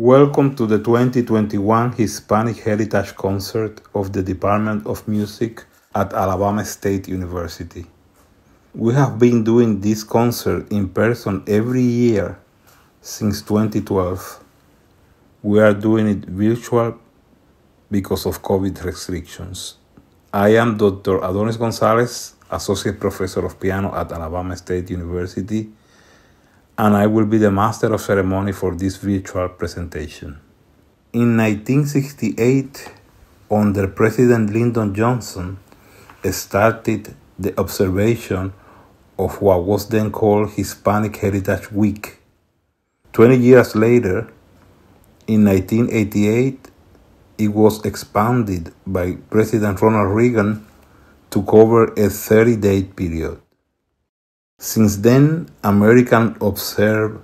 Welcome to the 2021 Hispanic Heritage Concert of the Department of Music at Alabama State University. We have been doing this concert in person every year since 2012. We are doing it virtual because of COVID restrictions. I am Dr. Adonis Gonzalez, Associate Professor of Piano at Alabama State University, and I will be the Master of Ceremony for this virtual presentation. In 1968, under President Lyndon Johnson, started the observation of what was then called Hispanic Heritage Week. 20 years later, in 1988, it was expanded by President Ronald Reagan to cover a 30 day period. Since then, Americans observe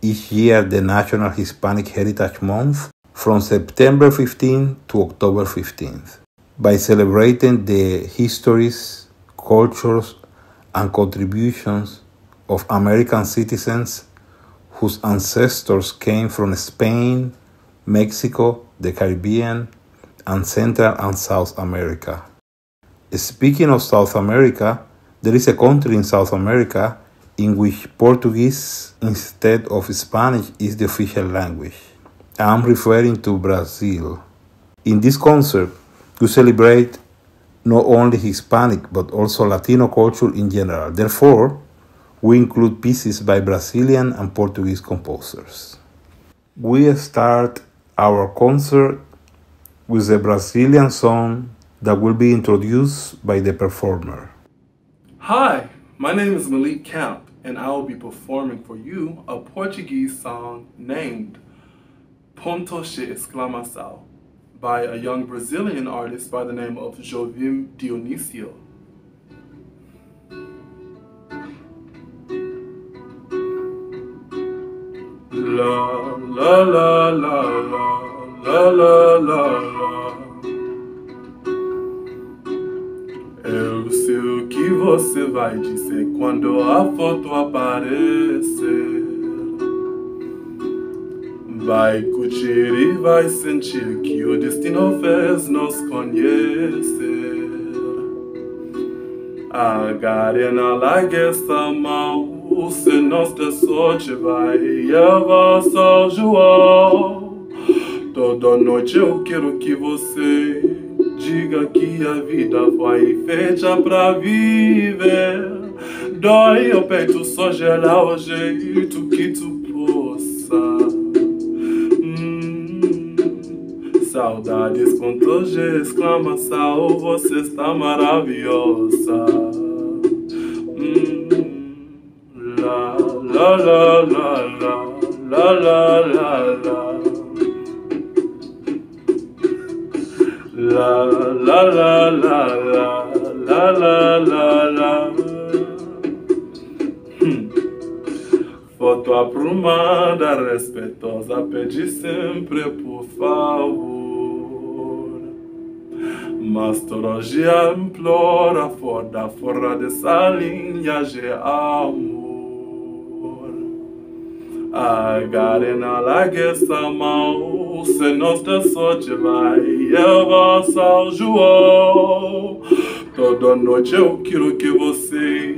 each year the National Hispanic Heritage Month from September 15 to October 15th by celebrating the histories, cultures, and contributions of American citizens whose ancestors came from Spain, Mexico, the Caribbean, and Central and South America. Speaking of South America, there is a country in South America in which Portuguese instead of Spanish is the official language. I'm referring to Brazil. In this concert, we celebrate not only Hispanic but also Latino culture in general. Therefore, we include pieces by Brazilian and Portuguese composers. We start our concert with a Brazilian song that will be introduced by the performer. Hi, my name is Malik Camp, and I will be performing for you a Portuguese song named Ponto de Exclamação by a young Brazilian artist by the name of Jovem Dionisio. La la la la la la la la la Eu sei o que você vai dizer quando a foto aparecer. Vai curtir e vai sentir que o destino fez nos conhecer. Agarre na largueza mão, se nos der sorte vai levar São João. Toda noite eu quero que você diga que a vida foi feita pra viver. Dói o peito só gerar o jeito que tu possa. Hum, saudades com toda exclamação, você está maravilhosa. Hum, la la la la la la la la. La la la la la la la la la hum. Foto aprumada, respeitosa, pede sempre por favor. Mas todo dia implora fora, fora dessa linha de amor. Na largueza mão, se nos der sorte vai levar São João. Toda noite eu quero que você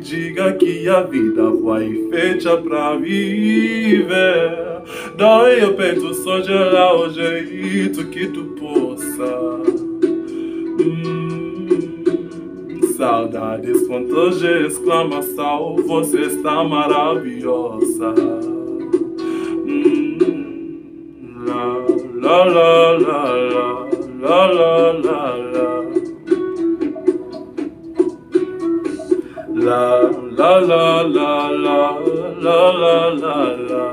diga que a vida foi feita pra viver. Dói o peito só gerar o jeito que tu possa. Hum, saudades com toda exclamação, você está maravilhosa. Hum, la la la la la la la la La la la la la la la la la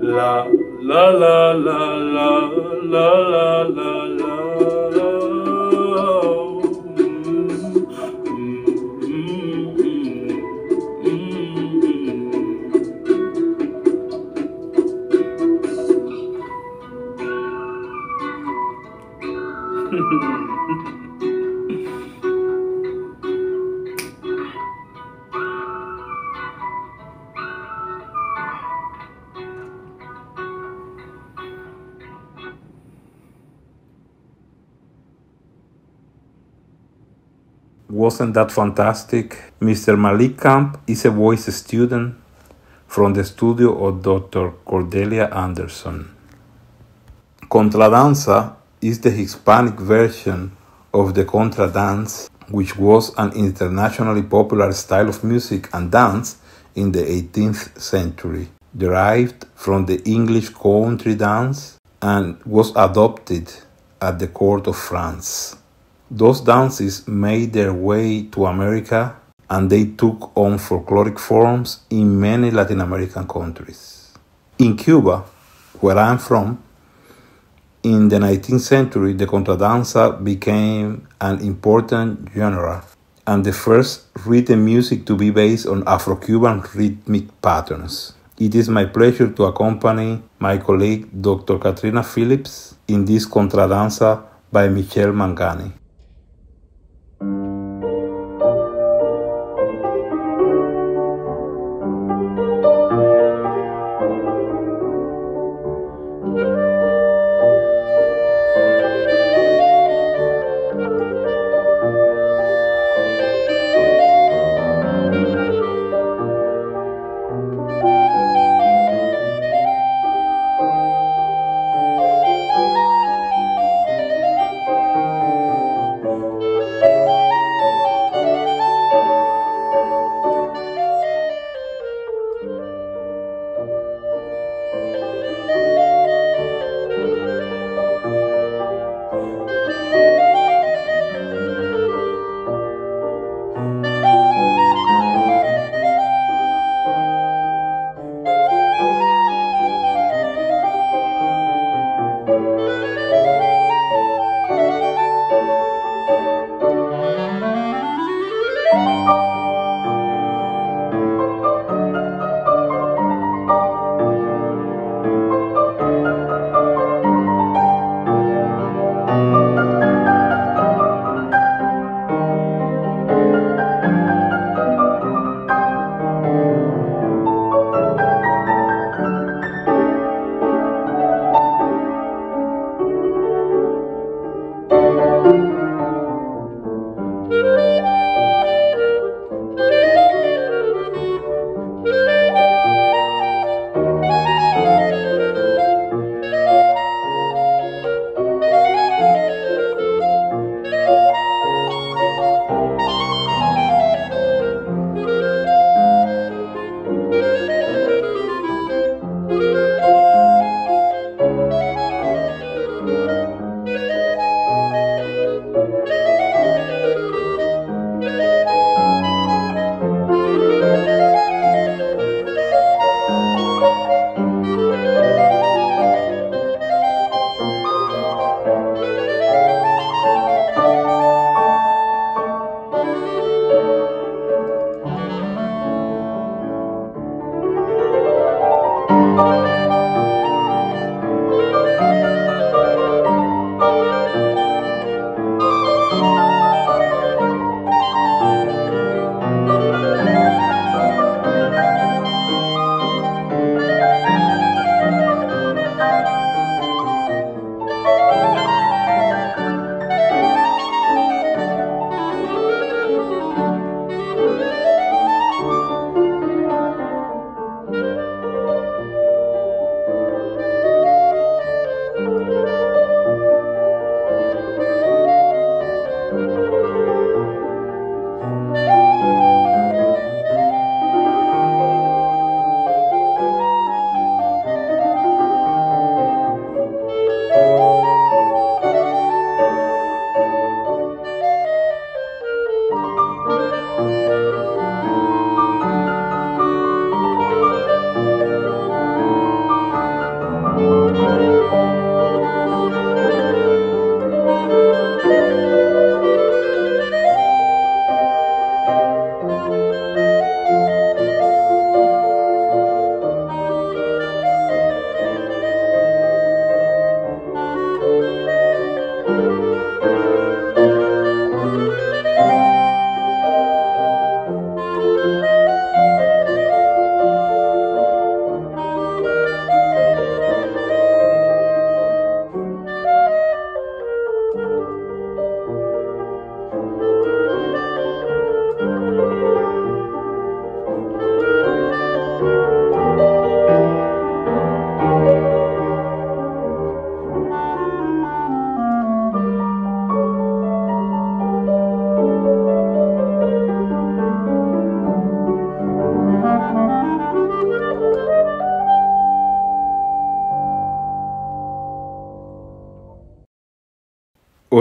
La la la la la la la la la wasn't that fantastic? Mr. Malik Camp is a voice student from the studio of Dr. Cordelia Anderson. Contradanza is the Hispanic version of the contra dance, which was an internationally popular style of music and dance in the 18th century, derived from the English country dance and was adopted at the court of France. Those dances made their way to America and they took on folkloric forms in many Latin American countries. In Cuba, where I'm from, in the 19th century, the contradanza became an important genre and the first written music to be based on Afro Cuban rhythmic patterns. It is my pleasure to accompany my colleague Dr. Katrina Phillips in this contradanza by Michelle Mangani.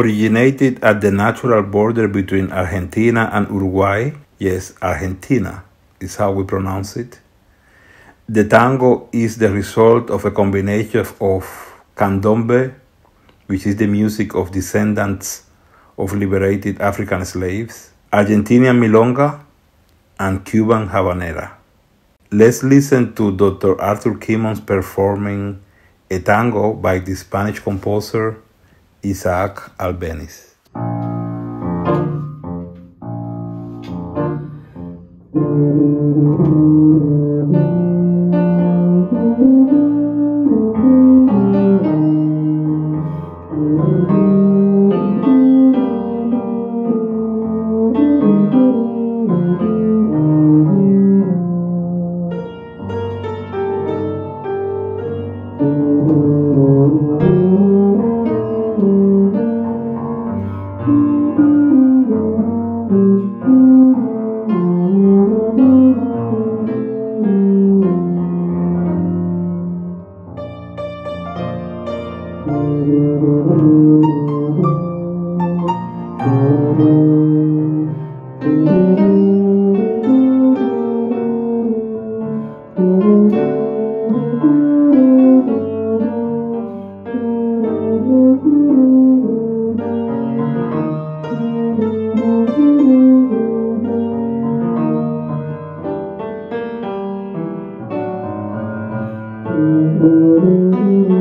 Originated at the natural border between Argentina and Uruguay. Yes, Argentina is how we pronounce it. The tango is the result of a combination of candombe, which is the music of descendants of liberated African slaves, Argentinian milonga, and Cuban habanera. Let's listen to Dr. Arthur Kimmons performing a tango by the Spanish composer Isaac Albeniz. The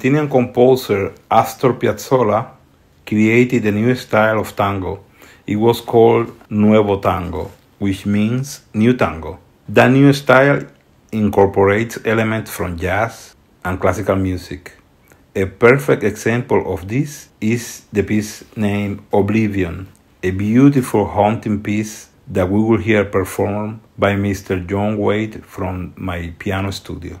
Argentinian composer Astor Piazzolla created a new style of tango. It was called Nuevo Tango, which means new tango. That new style incorporates elements from jazz and classical music. A perfect example of this is the piece named Oblivion, a beautiful haunting piece that we will hear performed by Mr. John Wade from my piano studio.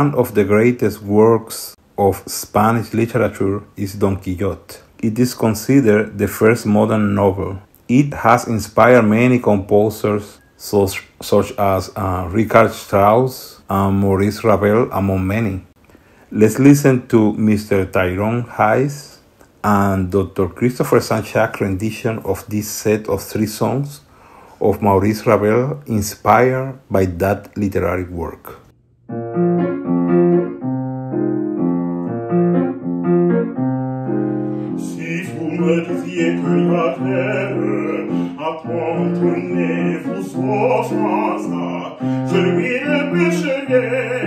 One of the greatest works of Spanish literature is Don Quixote. It is considered the first modern novel. It has inspired many composers such, such as uh, Richard Strauss and Maurice Ravel, among many. Let's listen to Mr. Tyrone Hayes and Dr. Christopher Sanchak's rendition of this set of three songs of Maurice Ravel inspired by that literary work. Vous je lui vous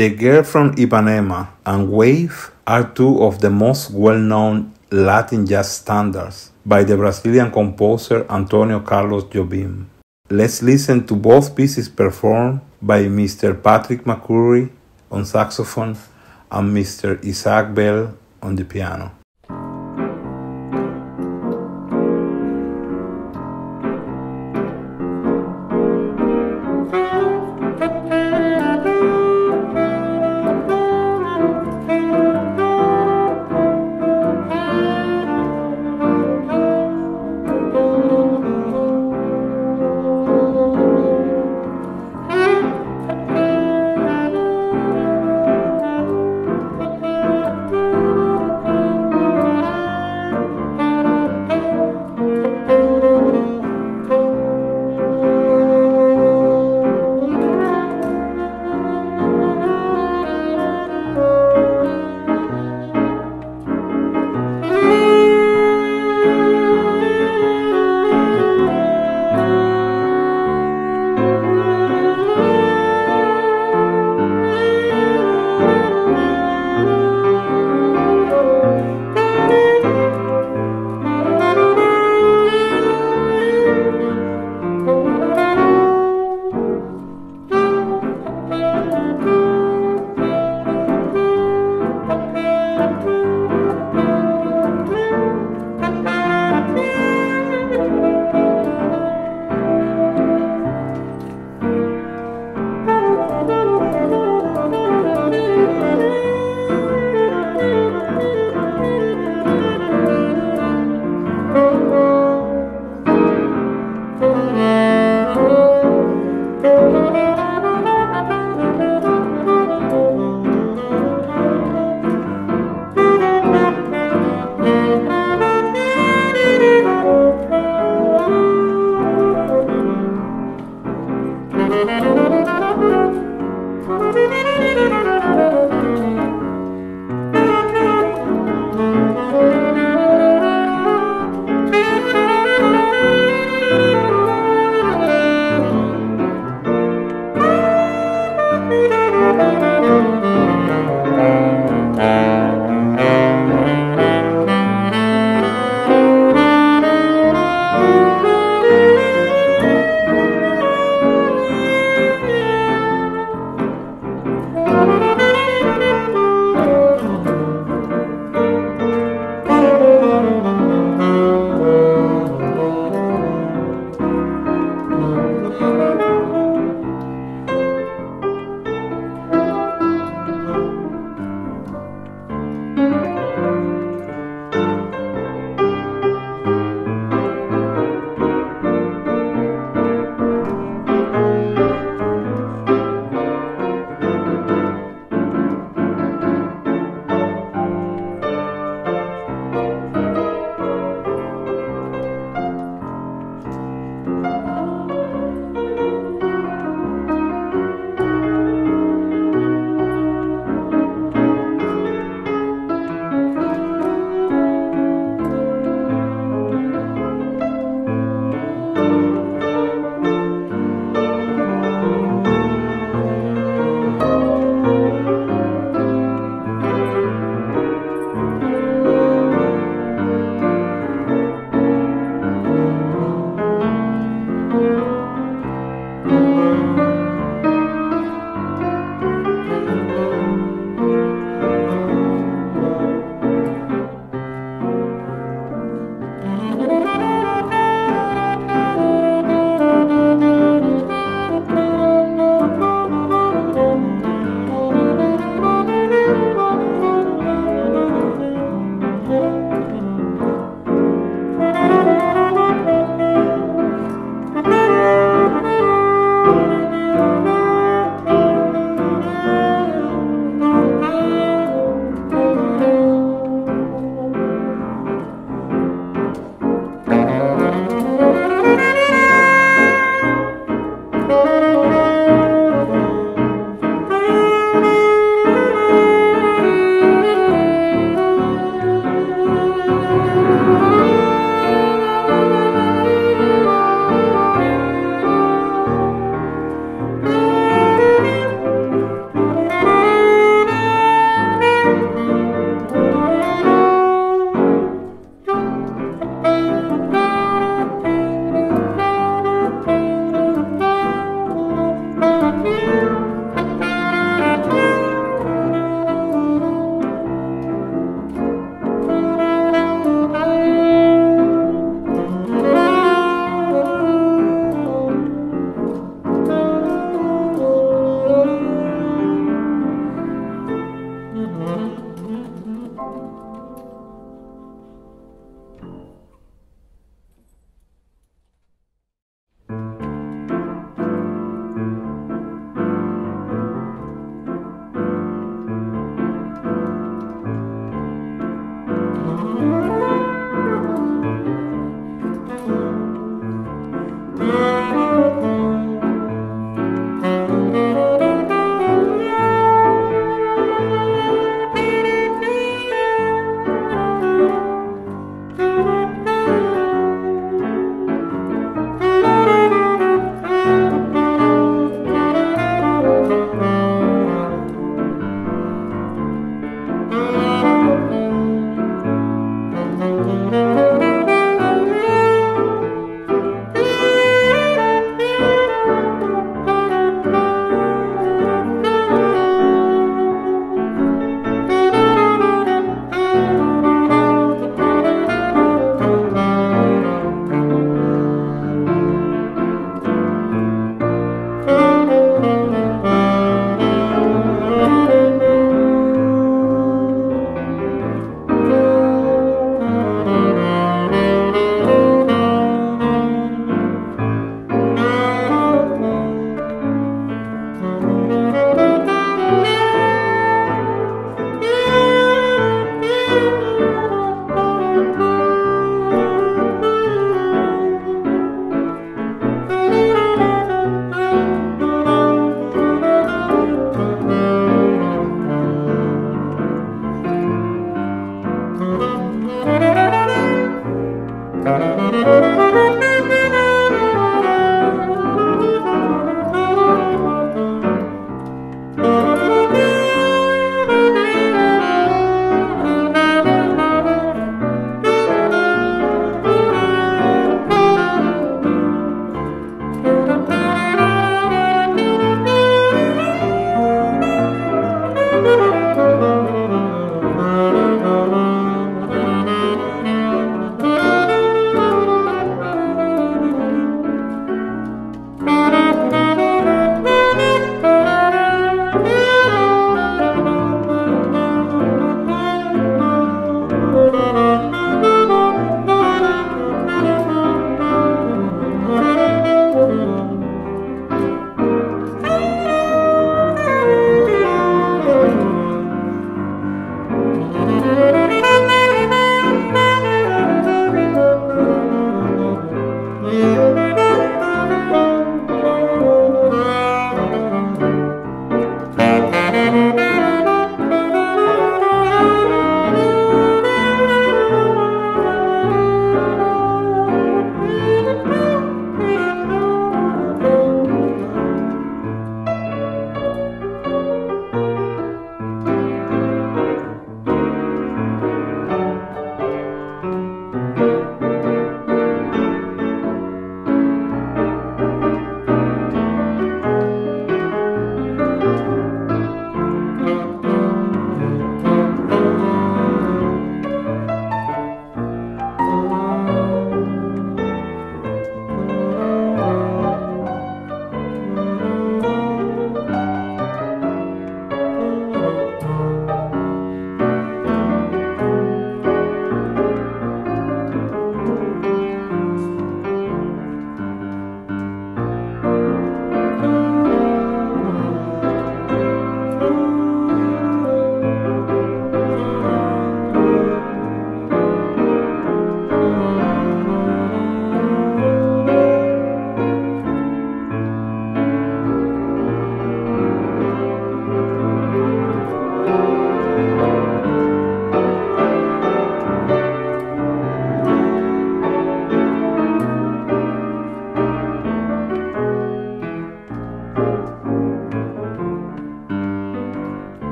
The Girl from Ipanema and Wave are two of the most well known Latin jazz standards by the Brazilian composer Antonio Carlos Jobim. Let's listen to both pieces performed by Mr. Patrick McCurry on saxophone and Mr. Isaac Bell on the piano.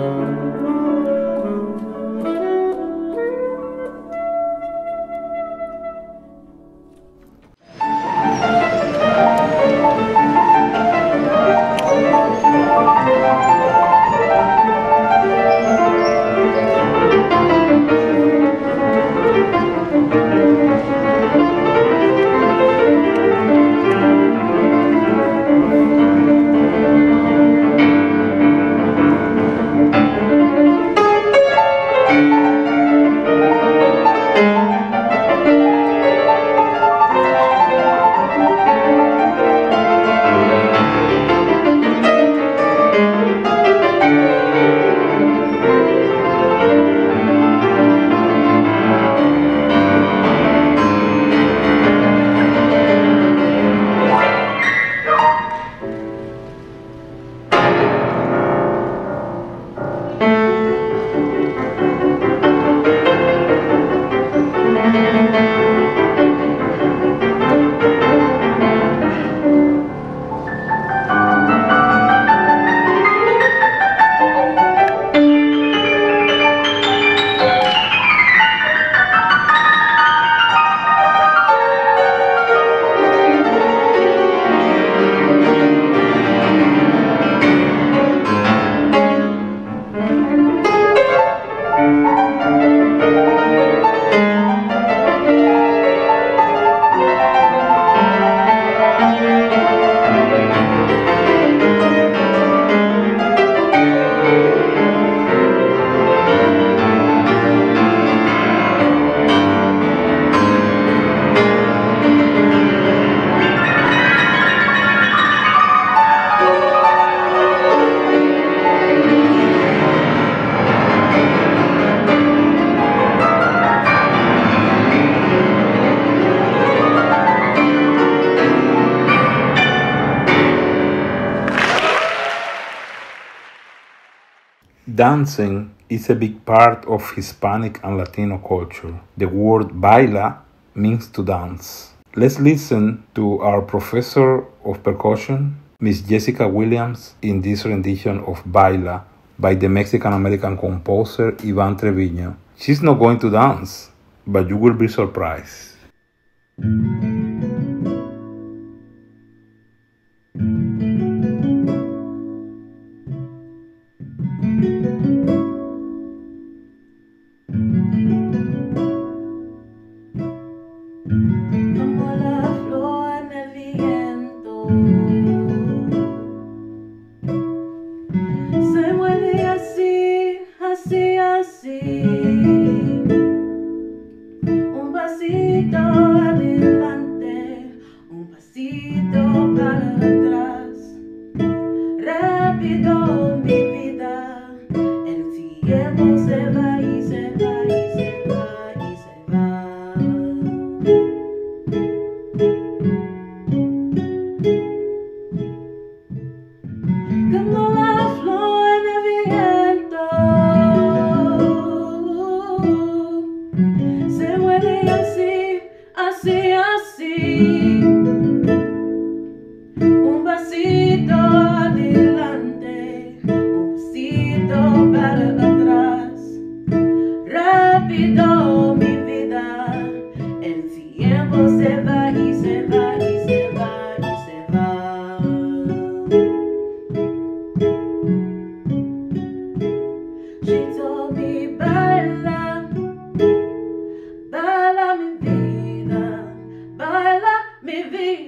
Música Dancing is a big part of Hispanic and Latino culture. The word baila means to dance. Let's listen to our professor of percussion, Miss Jessica Williams, in this rendition of Baila by the Mexican American composer Ivan Treviño. She's not going to dance, but you will be surprised. Baila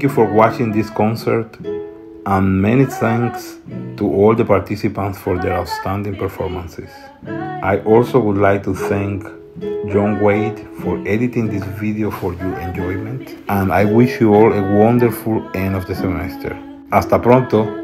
Thank you for watching this concert and many thanks to all the participants for their outstanding performances. I also would like to thank John Wade for editing this video for your enjoyment and I wish you all a wonderful end of the semester. Hasta pronto!